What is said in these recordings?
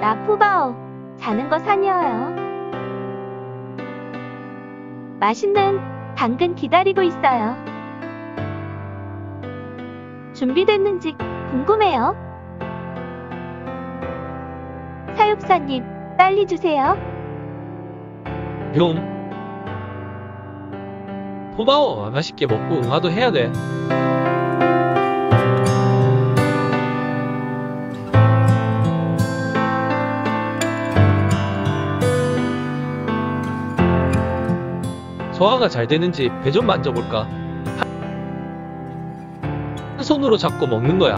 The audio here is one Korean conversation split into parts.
나 푸바오. 자는 거 산이어요. 맛있는 당근 기다리고 있어요. 준비됐는지 궁금해요. 사육사님, 빨리 주세요. 뿅. 고마워. 맛있게 먹고 응화도 해야 돼. 소화가 잘 되는지 배 좀 만져볼까? 한 손으로 잡고 먹는 거야.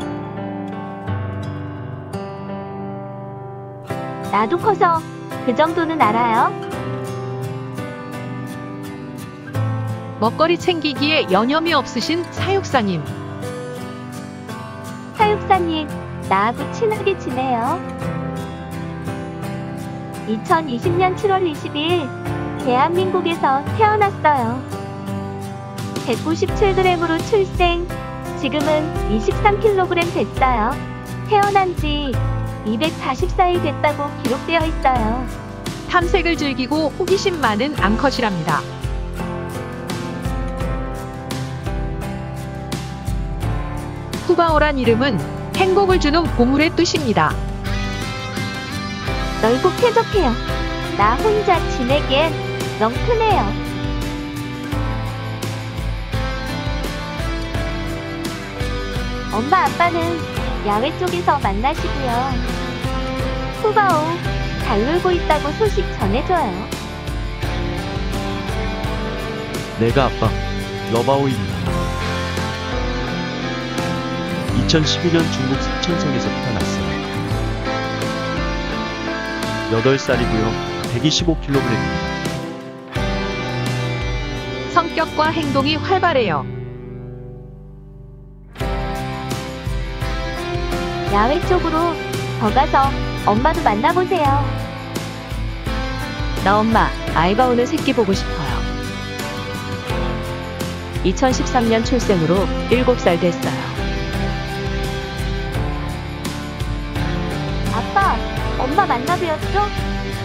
나도 커서 그 정도는 알아요. 먹거리 챙기기에 여념이 없으신 사육사님. 사육사님, 나하고 친하게 지내요. 2020년 7월 22일, 대한민국에서 태어났어요. 197g으로 출생, 지금은 23kg 됐어요. 태어난 지 244일 됐다고 기록되어 있어요. 탐색을 즐기고 호기심 많은 암컷이랍니다. 후바오란 이름은 행복을 주는 보물의 뜻입니다. 넓고 쾌적해요. 나 혼자 지내기엔 너무 크네요. 엄마 아빠는 야외 쪽에서 만나시고요. 후바오 잘 놀고 있다고 소식 전해줘요. 내가 아빠 러바오입니다. 2011년 중국 사천성에서 태어났어요. 8살이고요. 125kg입니다. 성격과 행동이 활발해요. 야외 쪽으로 더 가서 엄마도 만나보세요. 나 엄마, 아이가 오는 새끼 보고 싶어요. 2013년 출생으로 7살 됐어요. 아빠, 엄마 만나뵈었죠?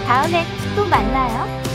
다음에 또 만나요.